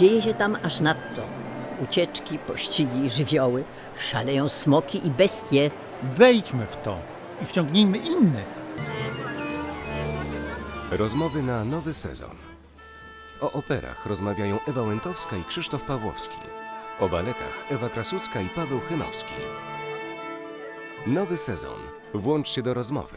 Dzieje się tam aż nadto. Ucieczki, pościgi, żywioły, szaleją smoki i bestie. Wejdźmy w to i wciągnijmy innych. Rozmowy na nowy sezon. O operach rozmawiają Ewa Łętowska i Krzysztof Pawłowski. O baletach Ewa Krasucka i Paweł Chynowski. Nowy sezon. Włącz się do rozmowy.